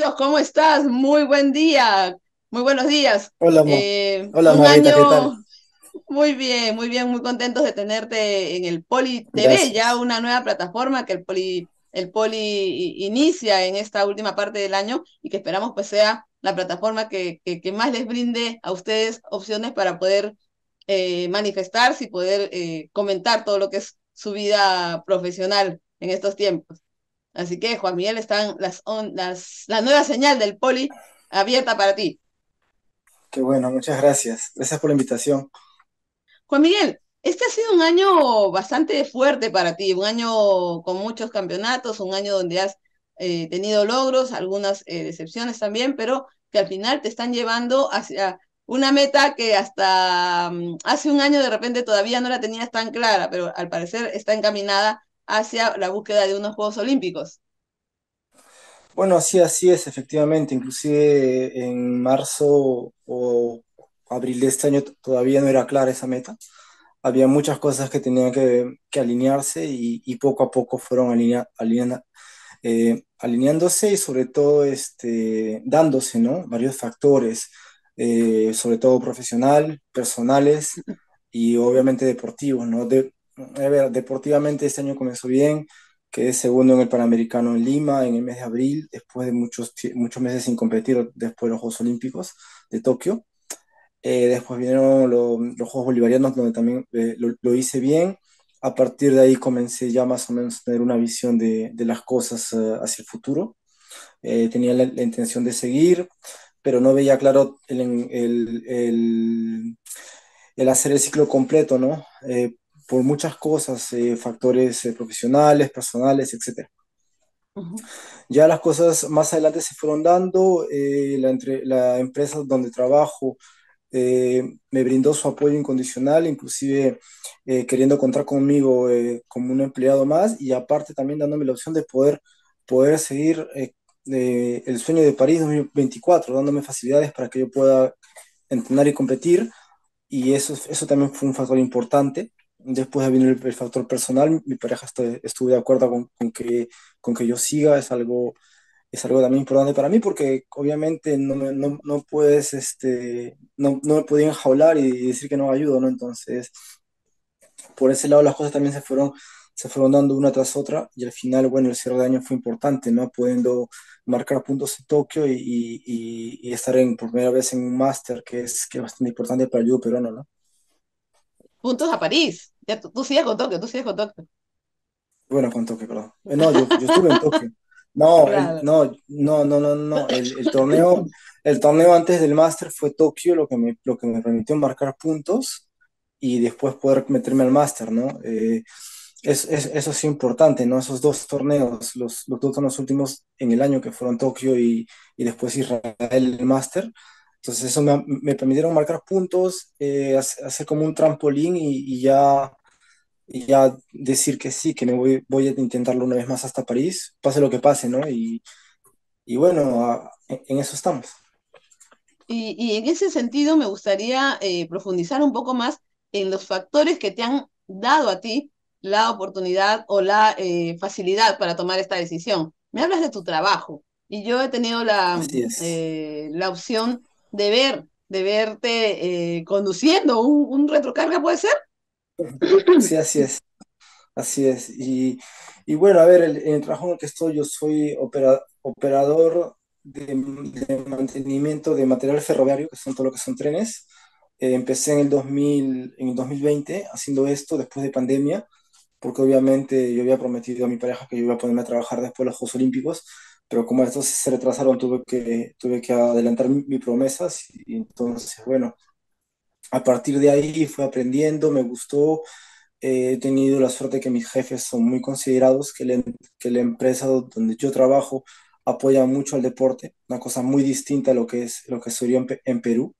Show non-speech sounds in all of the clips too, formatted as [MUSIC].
Queridos, ¿cómo estás? Muy buen día, muy buenos días. Hola, Eh, Hola Marita, ¿qué tal? muy bien, muy bien, muy contentos de tenerte en el Poli TV, ya una nueva plataforma que el Poli, el Poli inicia en esta última parte del año y que esperamos pues sea la plataforma que, que, que más les brinde a ustedes opciones para poder eh, manifestarse y poder eh, comentar todo lo que es su vida profesional en estos tiempos. Así que, Juan Miguel, están las, on- las, la nueva señal del Poli abierta para ti. Qué bueno, muchas gracias. Gracias por la invitación. Juan Miguel, este ha sido un año bastante fuerte para ti, un año con muchos campeonatos, un año donde has eh, tenido logros, algunas eh, decepciones también, pero que al final te están llevando hacia una meta que hasta mm, hace un año de repente todavía no la tenías tan clara, pero al parecer está encaminada hacia la búsqueda de unos Juegos Olímpicos. Bueno, así, así es, efectivamente. Inclusive en marzo o abril de este año todavía no era clara esa meta. Había muchas cosas que tenían que, que alinearse y, y poco a poco fueron alinea- alineando eh, alineándose y sobre todo este, dándose, ¿no? Varios factores, eh, sobre todo profesional, personales y obviamente deportivos, ¿no? De, a ver, deportivamente este año comenzó bien, quedé segundo en el Panamericano en Lima en el mes de abril, después de muchos, muchos meses sin competir después de los Juegos Olímpicos de Tokio. Eh, después vinieron lo- los Juegos Bolivarianos, donde también eh, lo, lo hice bien. A partir de ahí comencé ya más o menos a tener una visión de, de las cosas eh, hacia el futuro. Eh, tenía la, la intención de seguir, pero no veía claro el, el, el- el hacer el ciclo completo, ¿no? Por muchas cosas, eh, factores eh, profesionales, personales. Ujú. Ya las cosas más adelante se fueron dando, eh, la, entre, la empresa donde trabajo eh, me brindó su apoyo incondicional, inclusive eh, queriendo contar conmigo eh, como un empleado más y aparte también dándome la opción de poder, poder seguir el sueño de París 2024, dándome facilidades para que yo pueda entrenar y competir y eso, eso también fue un factor importante. Después vino el, el factor personal, mi pareja estu- estuvo de acuerdo con, con que, con que yo siga, es algo es algo también importante para mí porque obviamente no, no, no puedes, este, no, no me podía enjaular y decir que no ayudo, ¿no? Entonces, por ese lado las cosas también se fueron, se fueron dando una tras otra y al final, bueno, el cierre de año fue importante, ¿no? Pudiendo marcar puntos en Tokio y, y- y estar en, por primera vez en un máster que es, que es bastante importante para el judo peruano, ¿no? Puntos a París. Ya tú, tú sigues con Tokio, tú sigues con Tokio. Bueno, con Tokio, perdón. Eh, No, yo, yo estuve en Tokio. No, [LAUGHS] el, no, no, no, no, no. El, el torneo, el torneo antes del Máster fue Tokio, lo que me, lo que me permitió marcar puntos y después poder meterme al Máster, ¿no? Eh, es, es- eso sí importante, ¿no? Esos dos torneos, los, los dos torneos últimos en el año que fueron Tokio y, y después Israel el Máster. Entonces eso me, me permitieron marcar puntos, eh, hacer, como un trampolín y, y ya y ya decir que sí, que me voy, voy a intentarlo una vez más hasta París, pase lo que pase, ¿no? Y, y bueno, a- en, eso estamos. Y, y en ese sentido me gustaría eh, profundizar un poco más en los factores que te han dado a ti la oportunidad o la eh, facilidad para tomar esta decisión. Me hablas de tu trabajo y yo he tenido la, eh, la opción de ver, de verte eh, conduciendo un, un retrocarga, ¿puede ser? Sí, así es, así es. Y, y bueno, a ver, el- en el trabajo en el que estoy, yo soy opera- operador de, mantenimiento de material ferroviario, que son todo lo que son trenes. Eh, empecé en el 2000, en el 2020 haciendo esto después de pandemia porque obviamente yo había prometido a mi pareja que yo iba a ponerme a trabajar después de los Juegos Olímpicos, pero como estos se retrasaron, tuve que, tuve que adelantar mi, mi promesas y entonces, bueno, a partir de ahí fui aprendiendo, me gustó, eh, he tenido la suerte que mis jefes son muy considerados, que la, que la empresa donde yo trabajo apoya mucho al deporte, una cosa muy distinta a lo que es lo que sería en, en Perú.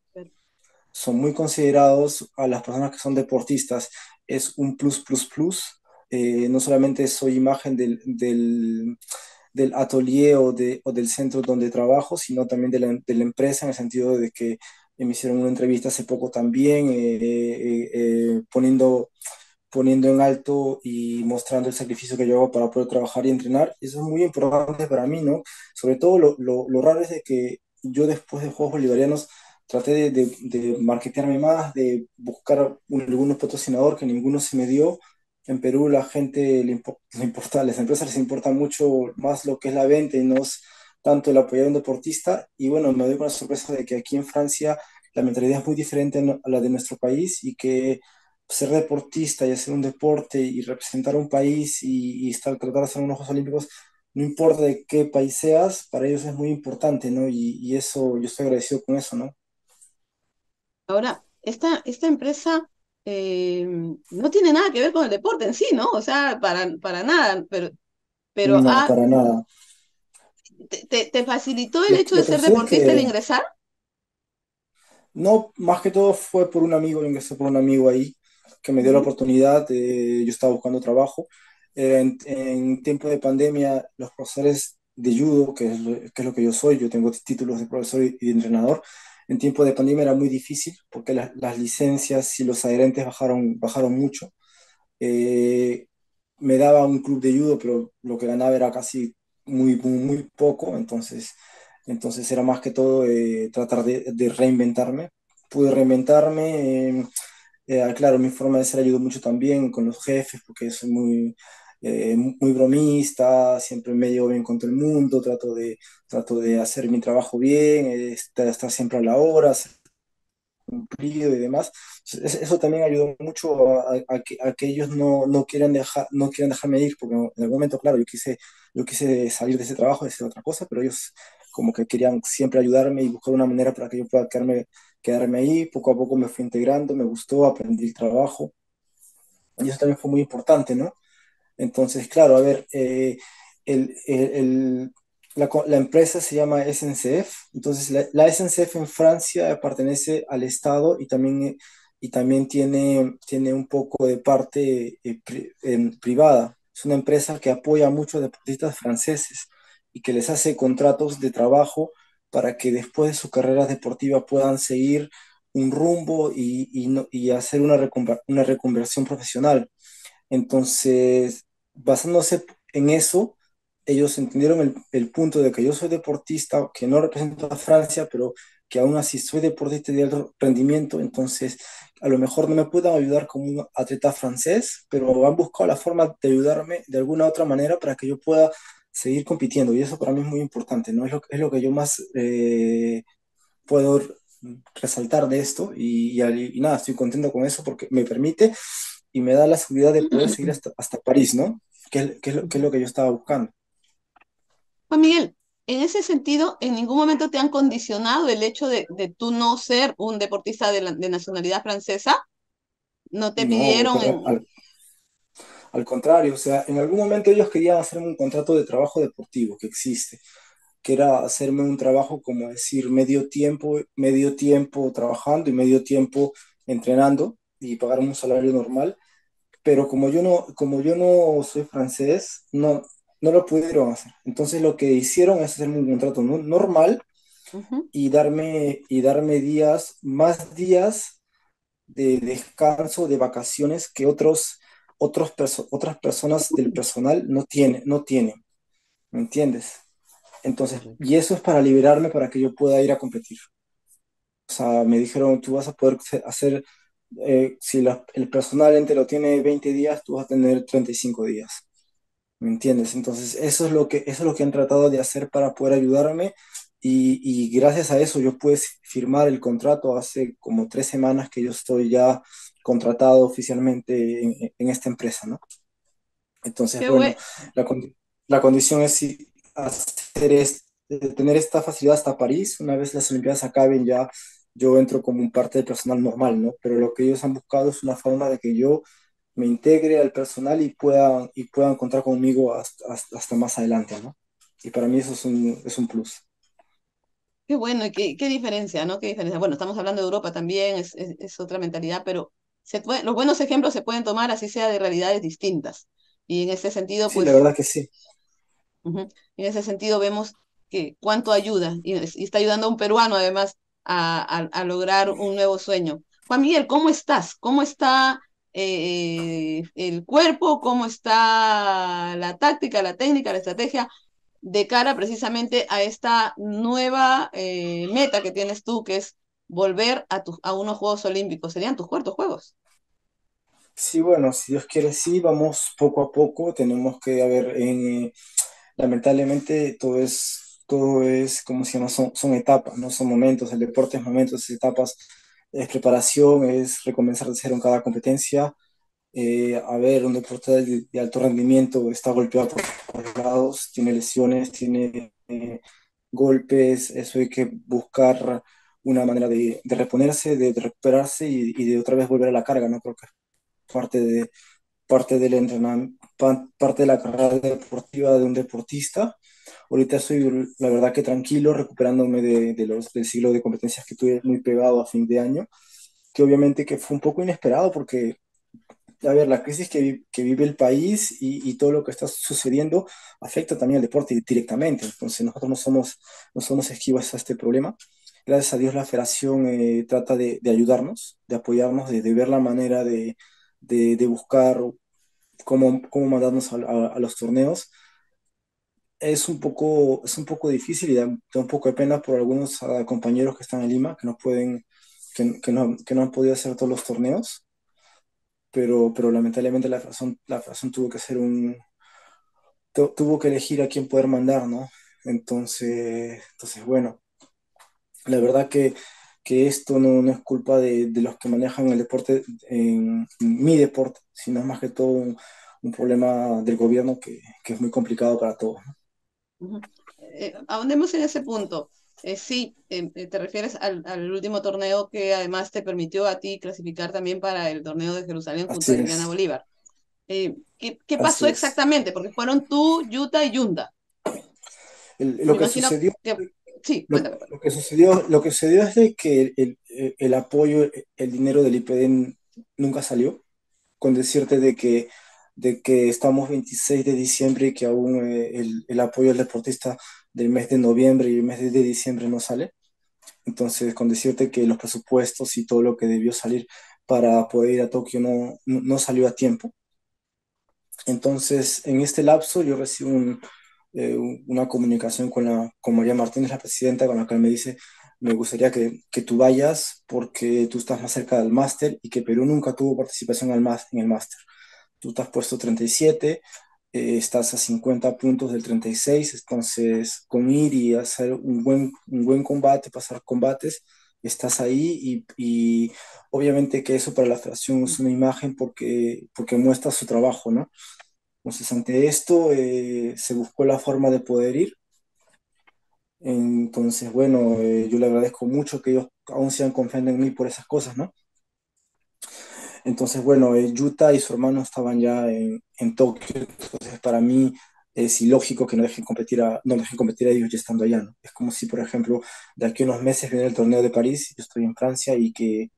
Son muy considerados a las personas que son deportistas, es un plus, plus, plus. Eh, no solamente soy imagen del, del, del atelier o, de, o del centro donde trabajo, sino también de la, de la empresa, en el sentido de que me hicieron una entrevista hace poco también, eh, eh, eh, poniendo poniendo en alto y mostrando el sacrificio que yo hago para poder trabajar y entrenar. Eso es muy importante para mí, ¿no? Sobre todo lo, lo, lo raro es de que yo después de Juegos Bolivarianos traté de, de, de marketearme más, de buscar algún patrocinador que ninguno se me dio. En Perú la gente le, le importa, a las empresas les importa mucho más lo que es la venta y no es tanto el apoyar a un deportista. Y bueno, me doy la sorpresa de que aquí en Francia la mentalidad es muy diferente a la de nuestro país y que ser deportista y hacer un deporte y representar un país y, y estar, tratar de hacer unos Juegos Olímpicos, no importa de qué país seas, para ellos es muy importante, ¿no? Y, y eso, yo estoy agradecido con eso, ¿no? Ahora, esta, esta empresa eh, no tiene nada que ver con el deporte en sí, ¿no? O sea, para, para nada, pero, pero No, ah, para nada. te, te- te facilitó el Lo, hecho de ser deportista el que ingresar? No, más que todo fue por un amigo, yo ingresé por un amigo ahí que me dio la oportunidad, eh, yo estaba buscando trabajo. Eh, en, en tiempo de pandemia, los profesores de judo, que es, lo, que es lo que yo soy, yo tengo títulos de profesor y, y de entrenador, en tiempo de pandemia era muy difícil porque las, licencias y los adherentes bajaron, bajaron mucho. Eh, me daba un club de judo, pero lo que ganaba era casi muy, muy, poco, entonces, entonces era más que todo eh, tratar de, de reinventarme. Pude reinventarme, eh, eh, claro, mi forma de ser ayudó mucho también con los jefes, porque soy muy, eh, muy bromista, siempre me llevo bien con todo el mundo, trato de, trato de hacer mi trabajo bien, estar, estar siempre a la hora, cumplido y demás. Es- Eso también ayudó mucho a, a que, a que ellos no, no quieran dejar, no quieran dejarme ir, porque en algún momento, claro, yo quise, yo quise salir de ese trabajo, de hacer otra cosa, pero ellos como que querían siempre ayudarme y buscar una manera para que yo pueda quedarme, quedarme ahí. Poco a poco me fui integrando, me gustó, aprendí el trabajo y eso también fue muy importante, ¿no? Entonces, claro, a ver, eh, el, el- la, la empresa se llama SNCF, entonces la, la SNCF en Francia pertenece al Estado y también, eh, y también tiene, tiene un poco de parte eh, privada. Es una empresa que apoya a deportistas franceses y que les hace contratos de trabajo para que después de su carrera deportiva puedan seguir un rumbo y, y no- y hacer una, una reconversión profesional. Entonces, basándose en eso, ellos entendieron el, el punto de que yo soy deportista, que no represento a Francia, pero que aún así soy deportista de alto rendimiento, entonces a lo mejor no me puedan ayudar como un atleta francés, pero han buscado la forma de ayudarme de alguna otra manera para que yo pueda seguir compitiendo, y eso para mí es muy importante, ¿no? Es lo, es lo que yo más eh, puedo resaltar de esto, y, nada, estoy contento con eso porque me permite y me da la seguridad de poder seguir hasta, hasta París, ¿no? Que que, es lo, que es lo que yo estaba buscando. Juan Miguel, en ese sentido, ¿en ningún momento te han condicionado el hecho de, de tú no ser un deportista de, la, de nacionalidad francesa? ¿No te No, pidieron en... al, al, contrario, o sea, en algún momento ellos querían hacerme un contrato de trabajo deportivo que existe, que era hacerme un trabajo como decir medio tiempo, medio tiempo trabajando y medio tiempo entrenando y pagarme un salario normal, pero como yo no, como yo no soy francés, no, no lo pudieron hacer. Entonces lo que hicieron es hacerme un contrato no, normal uh -huh. y darme, y darme días, más días de descanso, de vacaciones que otros, otros perso otras personas del personal no tienen, no tienen, ¿me entiendes? Entonces, y eso es para liberarme para que yo pueda ir a competir. O sea, me dijeron, tú vas a poder hacer, eh, si la, el personal ente lo tiene 20 días, tú vas a tener 35 días. ¿Me entiendes? Entonces, eso es lo que, eso es lo que han tratado de hacer para poder ayudarme y, y, gracias a eso yo pude firmar el contrato hace como tres semanas que yo estoy ya contratado oficialmente en, en esta empresa, ¿no? Entonces, Qué bueno, buen... la, la condición es hacer es, tener esta facilidad hasta París. Una vez las Olimpiadas acaben ya yo entro como un parte del personal normal, ¿no? Pero lo que ellos han buscado es una forma de que yo me integre al personal y puedan, y puedan contar conmigo hasta, hasta, más adelante, ¿no? Y para mí eso es un, es un plus. Qué bueno, y qué, qué diferencia, ¿no? Qué diferencia. Bueno, estamos hablando de Europa también, es, es, es otra mentalidad, pero se puede, los buenos ejemplos se pueden tomar así sea de realidades distintas. Y en ese sentido, Sí, la pues, verdad que sí. uh -huh, en ese sentido vemos que cuánto ayuda, y, y, está ayudando a un peruano además a, a, a lograr un nuevo sueño. Juan Miguel, ¿cómo estás? ¿Cómo está eh, eh, el cuerpo, cómo está la táctica, la técnica, la estrategia de cara precisamente a esta nueva eh, meta que tienes tú, que es volver a, a unos Juegos Olímpicos. Serían tus cuartos Juegos. Sí, bueno, si Dios quiere, sí, vamos poco a poco. Tenemos que, a ver, en, lamentablemente todo es, todo es, como se llama, son, son etapas, no son momentos. El deporte es momentos, es etapas, es preparación, es recomenzar de cero en cada competencia. Eh, a ver, un deporte de, alto rendimiento está golpeado por todos lados, tiene lesiones, tiene eh, golpes, eso hay que buscar una manera de, de reponerse, de, recuperarse y, y, de otra vez volver a la carga, ¿no? Creo que parte de parte del entrenamiento, parte de la carrera deportiva de un deportista. Ahorita estoy, la verdad, que tranquilo, recuperándome de, los, del siglo de competencias que tuve muy pegado a fin de año, que obviamente que fue un poco inesperado porque a ver, la crisis que, vive el país y, y, todo lo que está sucediendo afecta también al deporte directamente. Entonces nosotros no somos, no somos esquivas a este problema. Gracias a Dios la federación eh, trata de, de, ayudarnos, de apoyarnos, de, de ver la manera de, de buscar cómo, cómo mandarnos a, los torneos. Es un poco, es un poco difícil y da, un poco de pena por algunos uh, compañeros que están en Lima, que no pueden, que, no, que no han podido hacer todos los torneos pero, pero lamentablemente la federación, la federación tuvo que hacer un, tuvo que elegir a quién poder mandar, ¿no? Entonces, entonces bueno, la verdad que, que esto no, no, es culpa de, de, los que manejan el deporte, en, mi deporte, sino es más que todo un, un problema del gobierno que, que, es muy complicado para todos. ¿no? Uh -huh. eh, ahondemos en ese punto. Eh, sí, eh, te refieres al, al, último torneo que además te permitió a ti clasificar también para el torneo de Jerusalén junto a Liliana Bolívar. Eh, ¿Qué, qué pasó exactamente? Porque fueron tú, Yuta y Yunda. El, lo, que sucedió, que, sí, lo, lo, que sucedió, lo que sucedió es de que el, el, el, apoyo, el dinero del IPD nunca salió, con decirte de que de que estamos 26 de diciembre y que aún eh, el, el, apoyo al deportista del mes de noviembre y el mes de diciembre no sale. Entonces, con decirte que los presupuestos y todo lo que debió salir para poder ir a Tokio no, no salió a tiempo. Entonces, en este lapso yo recibo un, eh, una comunicación con, la, con María Martínez, la presidenta, con la que me dice, me gustaría que, que tú vayas porque tú estás más cerca del máster y que Perú nunca tuvo participación en el máster tú te has puesto 37, eh, estás a 50 puntos del 36, entonces con ir y hacer un buen, un buen combate, pasar combates, estás ahí y, y, obviamente que eso para la federación es una imagen porque, porque muestra su trabajo, ¿no? Entonces ante esto eh, se buscó la forma de poder ir. Entonces, bueno, eh, yo le agradezco mucho que ellos aún sean confiando en mí por esas cosas, ¿no? Entonces, bueno, eh, Yuta y su hermano estaban ya en, en, Tokio, entonces para mí es ilógico que no dejen competir a, no dejen competir a ellos ya estando allá, ¿no? Es como si, por ejemplo, de aquí a unos meses viene el torneo de París, yo estoy en Francia y que,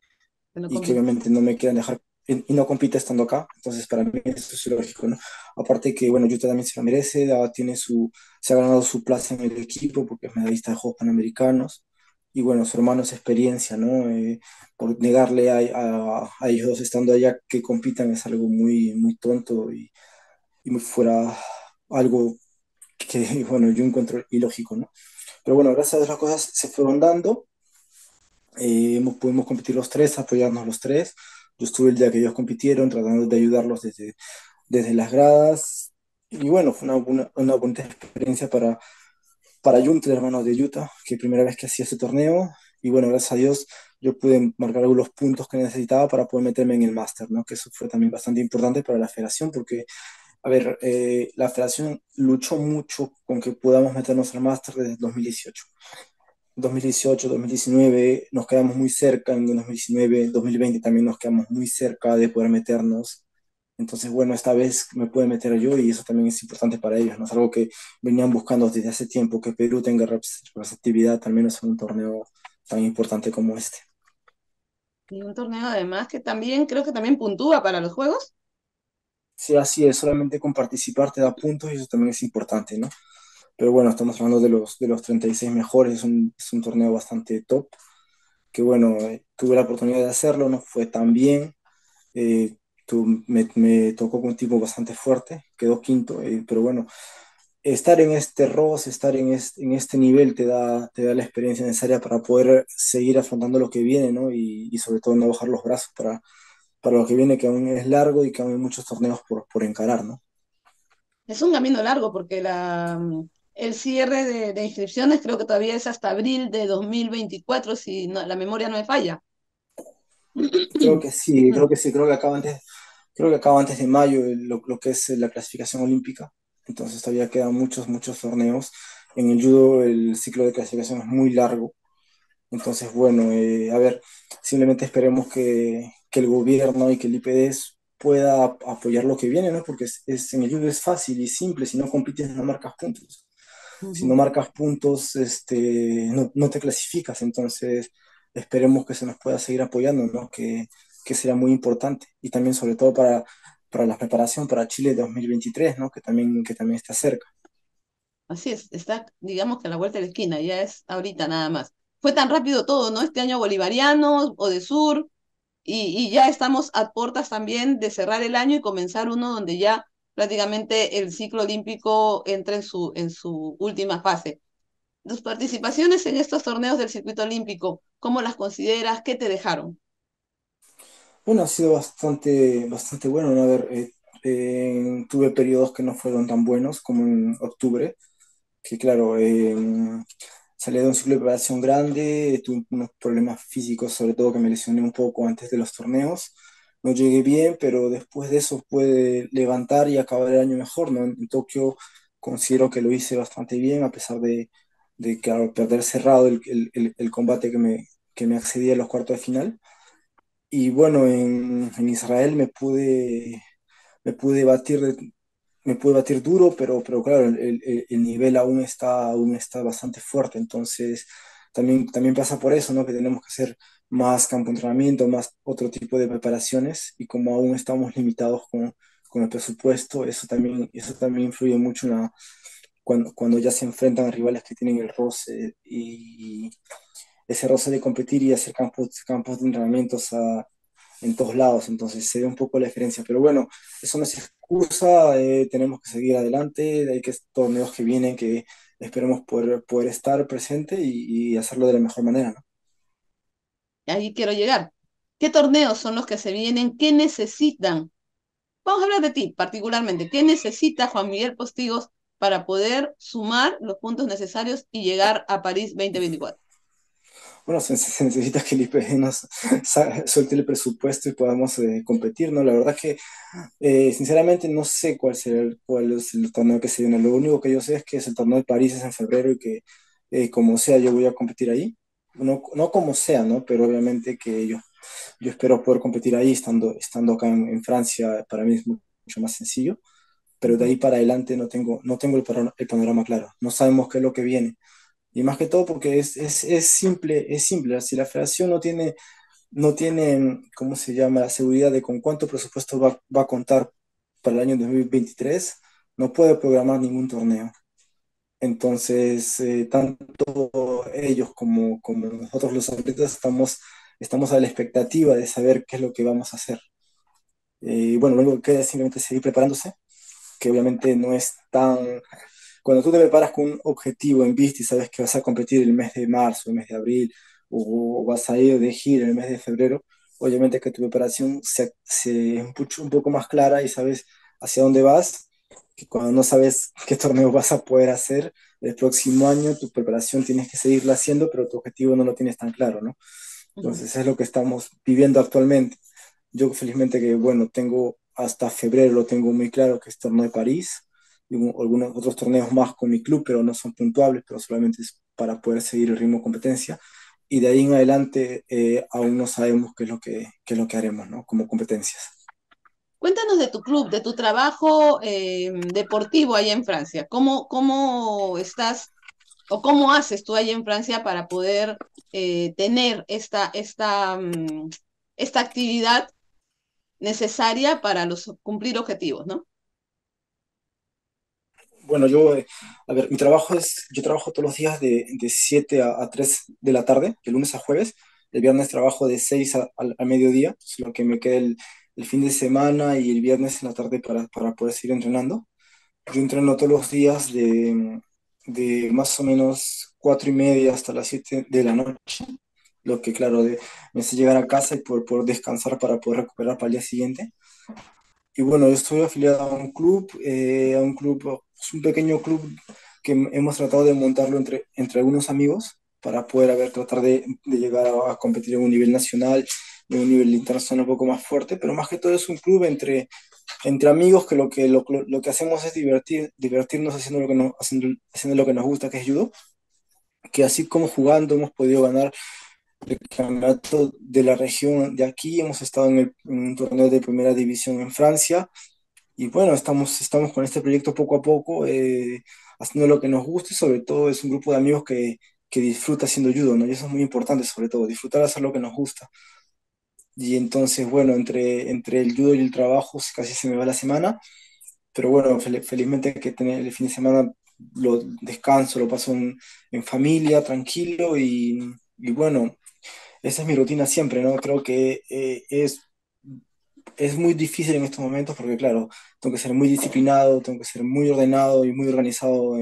no y que obviamente no me quieran dejar y no compite estando acá, entonces para mí eso es ilógico, ¿no? Aparte que, bueno, Yuta también se lo merece, tiene su, se ha ganado su plaza en el equipo porque es medallista de Juegos Panamericanos, y bueno, su hermano es experiencia, ¿no? Eh, por negarle a, a, a, ellos dos estando allá que compitan es algo muy, muy tonto y, y, muy fuera, algo que, [LAUGHS] bueno, yo encuentro ilógico, ¿no? Pero bueno, gracias a Dios las cosas se fueron dando, eh, pudimos competir los tres, apoyarnos los tres, yo estuve el día que ellos compitieron tratando de ayudarlos desde, desde las gradas, y bueno, fue una, una, una bonita experiencia para para Junta, el hermano de Utah, que primera vez que hacía ese torneo. Y bueno, gracias a Dios yo pude marcar los puntos que necesitaba para poder meterme en el máster, ¿no? Que eso fue también bastante importante para la federación porque, a ver, eh, la federación luchó mucho con que podamos meternos al máster desde 2018. 2018, 2019 nos quedamos muy cerca, en 2019, 2020 también nos quedamos muy cerca de poder meternos entonces, bueno, esta vez me puedo meter yo y eso también es importante para ellos, ¿no? Es algo que venían buscando desde hace tiempo, que Perú tenga representatividad, al menos en un torneo tan importante como este. Y un torneo además que también, creo que también puntúa para los Juegos. Sí, así es, solamente con participar te da puntos y eso también es importante, ¿no? Pero bueno, estamos hablando de los, de los 36 mejores, es un, es un torneo bastante top, que bueno, eh, tuve la oportunidad de hacerlo, no fue tan bien, eh, me, me, tocó con un tipo bastante fuerte, quedó quinto, eh, pero bueno, estar en este ROS, estar en este, en este nivel te da, te da la experiencia necesaria para poder seguir afrontando lo que viene, ¿no? Y, y sobre todo no bajar los brazos para, para lo que viene, que aún es largo y que aún hay muchos torneos por, por encarar, ¿no? Es un camino largo porque la, el cierre de, de, inscripciones creo que todavía es hasta abril de 2024, si no, la memoria no me falla. Creo que sí, creo que sí, creo que acaba antes, creo que acaba antes de mayo lo, lo que es la clasificación olímpica. Entonces todavía quedan muchos, muchos torneos. En el judo el ciclo de clasificación es muy largo. Entonces, bueno, eh, a ver, simplemente esperemos que, que, el gobierno y que el IPDES pueda apoyar lo que viene, ¿no? Porque es, es, en el judo es fácil y simple, si no compites no marcas puntos. Uh -huh. Si no marcas puntos, este, no, no te clasificas. Entonces, esperemos que se nos pueda seguir apoyando, ¿no? Que, que será muy importante. Y también, sobre todo, para, para la preparación para Chile 2023, ¿no? Que también, que también está cerca. Así es, está, digamos que a la vuelta de la esquina, ya es ahorita nada más. Fue tan rápido todo, ¿no? Este año bolivariano o de sur, y, y ya estamos a puertas también de cerrar el año y comenzar uno donde ya prácticamente el ciclo olímpico entra en su, en su última fase. Tus participaciones en estos torneos del circuito olímpico, ¿cómo las consideras? ¿Qué te dejaron? Bueno, ha sido bastante, bastante bueno, ¿no? A ver, eh, eh, tuve periodos que no fueron tan buenos como en octubre, que claro, eh, salí de un ciclo de preparación grande, tuve unos problemas físicos, sobre todo que me lesioné un poco antes de los torneos, no llegué bien, pero después de eso pude levantar y acabar el año mejor, ¿no? En, Tokio considero que lo hice bastante bien, a pesar de, de claro, perder cerrado el, el, el combate que me, que me accedía a los cuartos de final. Y bueno, en, en Israel me pude, me pude batir me pude batir duro, pero, pero claro, el, el, el, nivel aún está, aún está bastante fuerte, entonces también, también pasa por eso, ¿no? Que tenemos que hacer más campo de entrenamiento, más otro tipo de preparaciones, y como aún estamos limitados con, con el presupuesto, eso también, eso también influye mucho en la, cuando, cuando ya se enfrentan a rivales que tienen el roce y ese roce de competir y hacer campos, campos de entrenamientos en todos lados, entonces se ve un poco la diferencia, pero bueno, eso no es excusa, eh, tenemos que seguir adelante, hay que torneos que vienen que esperemos poder, poder estar presente y, y hacerlo de la mejor manera, ¿no? Ahí quiero llegar. ¿Qué torneos son los que se vienen? ¿Qué necesitan? Vamos a hablar de ti particularmente. ¿Qué necesita Juan Miguel Postigos para poder sumar los puntos necesarios y llegar a París 2024? bueno, se, se, necesita que el IPD nos suelte el presupuesto y podamos eh, competir, ¿no? La verdad que, eh, sinceramente, no sé cuál, será el, cuál es el torneo que se viene. Lo único que yo sé es que es el torneo de París es en febrero y que, eh, como sea, yo voy a competir ahí. No, no como sea, ¿no? Pero obviamente que yo, yo espero poder competir ahí estando, estando acá en, Francia. Para mí es mucho más sencillo. Pero de ahí para adelante no tengo, no tengo el, el panorama claro. No sabemos qué es lo que viene. Y más que todo porque es, es, es, simple, es simple. Si la federación no tiene, no tiene, ¿cómo se llama?, la seguridad de con cuánto presupuesto va, va a contar para el año 2023, no puede programar ningún torneo. Entonces, eh, tanto ellos como, como nosotros los atletas estamos, estamos a la expectativa de saber qué es lo que vamos a hacer. Y eh, bueno, lo único que queda simplemente seguir preparándose, que obviamente no es tan cuando tú te preparas con un objetivo en vista y sabes que vas a competir el mes de marzo, el mes de abril, o, vas a ir de gira el mes de febrero, obviamente que tu preparación se, se un poco más clara y sabes hacia dónde vas, que cuando no sabes qué torneo vas a poder hacer el próximo año, tu preparación tienes que seguirla haciendo, pero tu objetivo no lo tienes tan claro, ¿no? Entonces es lo que estamos viviendo actualmente. Yo felizmente que, bueno, tengo hasta febrero, lo tengo muy claro, que es torneo de París, algunos otros torneos más con mi club, pero no son puntuables, pero solamente es para poder seguir el ritmo de competencia. Y de ahí en adelante eh, aún no sabemos qué es lo que, qué es lo que haremos ¿no? como competencias. Cuéntanos de tu club, de tu trabajo eh, deportivo allá en Francia. ¿Cómo, ¿Cómo estás o cómo haces tú allá en Francia para poder eh, tener esta, esta, um, esta actividad necesaria para cumplir objetivos, ¿no? Bueno, yo, eh, a ver, mi trabajo es, yo trabajo todos los días de, de 7 a, a 3 de la tarde, de lunes a jueves. El viernes trabajo de 6 a, al, al mediodía, es lo que me queda el, el fin de semana y el viernes en la tarde para, para poder seguir entrenando. Yo entreno todos los días de, de más o menos cuatro y media hasta las 7 de la noche, lo que claro, de, me hace llegar a casa y poder, poder descansar para poder recuperar para el día siguiente. Y bueno, yo estoy afiliado a un club, eh, a un club, es un pequeño club que hemos tratado de montarlo entre, entre algunos amigos para poder a tratar de, llegar a, competir en un nivel nacional, en un nivel internacional un poco más fuerte, pero más que todo es un club entre, entre amigos que lo que, lo, lo que hacemos es divertir, divertirnos haciendo lo, que nos, haciendo, haciendo lo que nos gusta, que es judo, que así como jugando hemos podido ganar el campeonato de la región de aquí, hemos estado en, el, un torneo de primera división en Francia y bueno, estamos, estamos con este proyecto poco a poco, eh, haciendo lo que nos gusta y sobre todo es un grupo de amigos que, que disfruta haciendo judo, ¿no? Y eso es muy importante sobre todo, disfrutar hacer lo que nos gusta. Y entonces, bueno, entre, entre el judo y el trabajo casi se me va la semana, pero bueno, fel felizmente que tener el fin de semana lo descanso, lo paso en, familia, tranquilo y, bueno, esa es mi rutina siempre, ¿no? Creo que eh, es, es muy difícil en estos momentos porque, claro, tengo que ser muy disciplinado, tengo que ser muy ordenado y muy organizado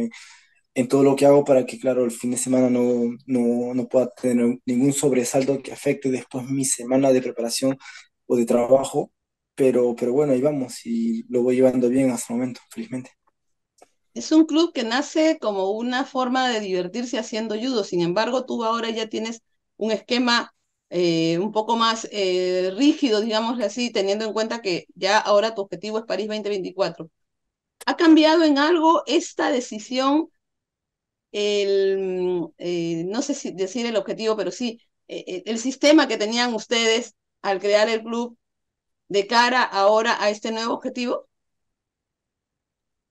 en todo lo que hago para que, claro, el fin de semana no, no, no, pueda tener ningún sobresalto que afecte después mi semana de preparación o de trabajo. Pero, pero bueno, ahí vamos y lo voy llevando bien hasta el momento, felizmente. Es un club que nace como una forma de divertirse haciendo judo, sin embargo, tú ahora ya tienes un esquema eh, un poco más eh, rígido, digamos así, teniendo en cuenta que ya ahora tu objetivo es París 2024. ¿Ha cambiado en algo esta decisión? El, eh, no sé si decir el objetivo, pero sí, eh, el sistema que tenían ustedes al crear el club de cara ahora a este nuevo objetivo?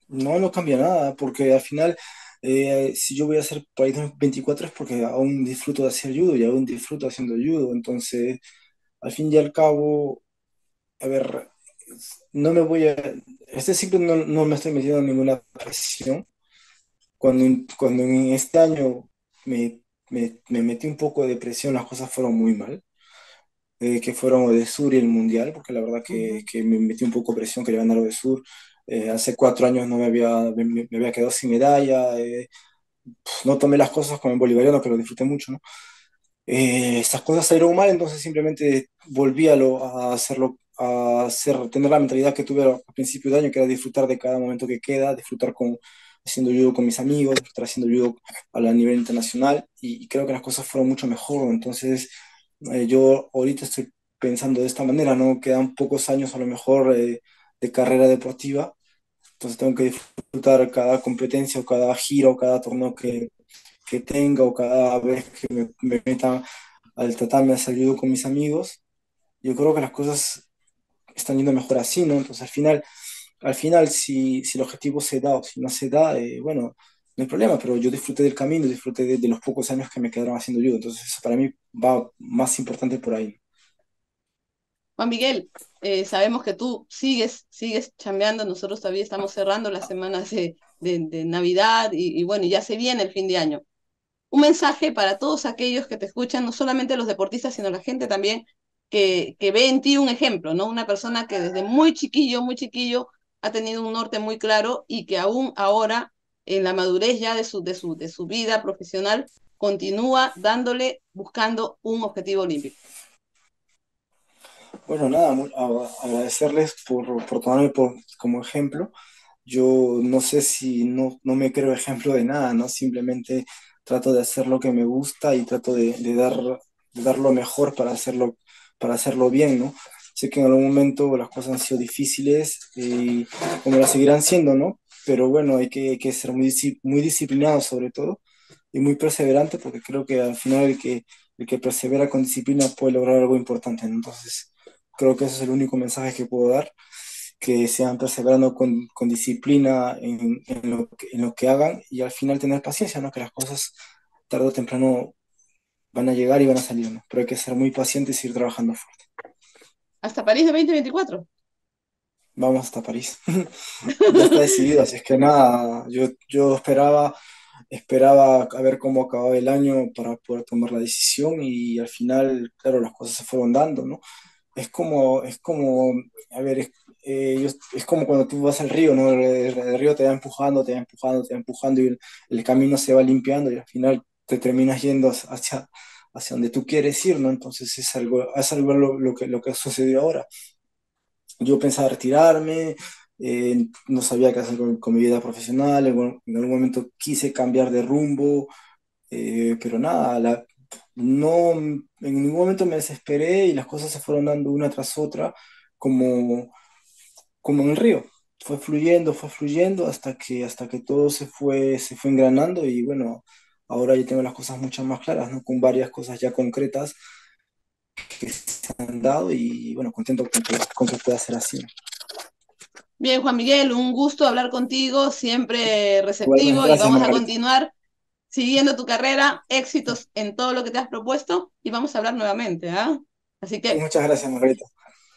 No, no cambia nada, porque al final eh, si yo voy a hacer París 2024 es porque aún disfruto de hacer judo y aún disfruto haciendo judo. Entonces, al fin y al cabo, a ver, no me voy a... Este ciclo no, no me estoy metiendo en ninguna presión. Cuando, cuando en este año me, me, me metí un poco de presión, las cosas fueron muy mal. Eh, que fueron de Sur y el Mundial, porque la verdad que, que me metí un poco de presión, quería ganar de Sur. Eh, hace cuatro años no me había, me, me había quedado sin medalla, eh, no tomé las cosas como en bolivariano, que lo disfruté mucho, ¿no? Eh, estas cosas salieron mal, entonces simplemente volví a, lo, a hacerlo, a hacer, tener la mentalidad que tuve al principio de año, que era disfrutar de cada momento que queda, disfrutar con, haciendo judo con mis amigos, disfrutar haciendo judo a nivel internacional, y, y creo que las cosas fueron mucho mejor, entonces eh, yo ahorita estoy pensando de esta manera, ¿no? Quedan pocos años a lo mejor eh, de carrera deportiva, entonces tengo que disfrutar cada competencia o cada giro o cada torneo que, que tenga o cada vez que me, me meta al de hacer judo con mis amigos. Yo creo que las cosas están yendo mejor así, ¿no? Entonces al final, al final si, si el objetivo se da o si no se da, eh, bueno, no hay problema, pero yo disfruté del camino, disfruté de, de, los pocos años que me quedaron haciendo judo, entonces eso para mí va más importante por ahí. Juan Miguel, eh, sabemos que tú sigues, sigues chambeando, nosotros todavía estamos cerrando las semanas de, de, de Navidad y, y, bueno, ya se viene el fin de año. Un mensaje para todos aquellos que te escuchan, no solamente los deportistas, sino la gente también que, que ve en ti un ejemplo, ¿no? Una persona que desde muy chiquillo, muy chiquillo, ha tenido un norte muy claro y que aún ahora, en la madurez ya de su, de su, de su vida profesional, continúa dándole, buscando un objetivo olímpico. Bueno, nada, agradecerles por, por tomarme por, como ejemplo. Yo no sé si no, no me creo ejemplo de nada, ¿no? Simplemente trato de hacer lo que me gusta y trato de, de dar, de dar lo mejor para hacerlo, para hacerlo bien, ¿no? Sé que en algún momento las cosas han sido difíciles y como las seguirán siendo, ¿no? Pero bueno, hay que, hay que ser muy, muy disciplinado sobre todo y muy perseverante porque creo que al final el que, el que persevera con disciplina puede lograr algo importante. ¿no? Entonces, Creo que ese es el único mensaje que puedo dar, que sean perseverando con, con disciplina en, en, lo en, lo que, hagan y al final tener paciencia, ¿no? que las cosas tarde o temprano van a llegar y van a salir, ¿no? pero hay que ser muy pacientes y seguir trabajando fuerte. ¿Hasta París de 2024? Vamos hasta París. [LAUGHS] ya está decidido, así es que nada, yo, yo esperaba esperaba a ver cómo acababa el año para poder tomar la decisión y al final, claro, las cosas se fueron dando, ¿no? es como, es como, a ver, es, eh, es como cuando tú vas al río, ¿no? El, río te va empujando, te va empujando, te va empujando y el, el, camino se va limpiando y al final te terminas yendo hacia, hacia donde tú quieres ir, ¿no? Entonces es algo, es algo lo, lo que, lo que sucedió ahora. Yo pensaba retirarme, eh, no sabía qué hacer con, mi vida profesional, en, en, algún momento quise cambiar de rumbo, eh, pero nada, la, no, en ningún momento me desesperé y las cosas se fueron dando una tras otra como, como en el río. Fue fluyendo, fue fluyendo hasta que, hasta que todo se fue, se fue engranando y bueno, ahora ya tengo las cosas mucho más claras, ¿no? Con varias cosas ya concretas que se han dado y bueno, contento con que, con que pueda ser así. Bien, Juan Miguel, un gusto hablar contigo, siempre receptivo y vamos a continuar siguiendo tu carrera, éxitos en todo lo que te has propuesto y vamos a hablar nuevamente. ¿ah? Así que. Muchas gracias, Margarita.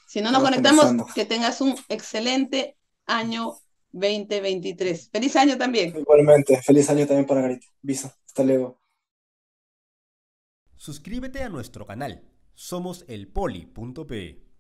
Si no nos conectamos, que tengas un excelente año 2023. Feliz año también. Igualmente, feliz año también para Margarita. Visa, hasta luego. Suscríbete a nuestro canal. Somos elpoli.pe.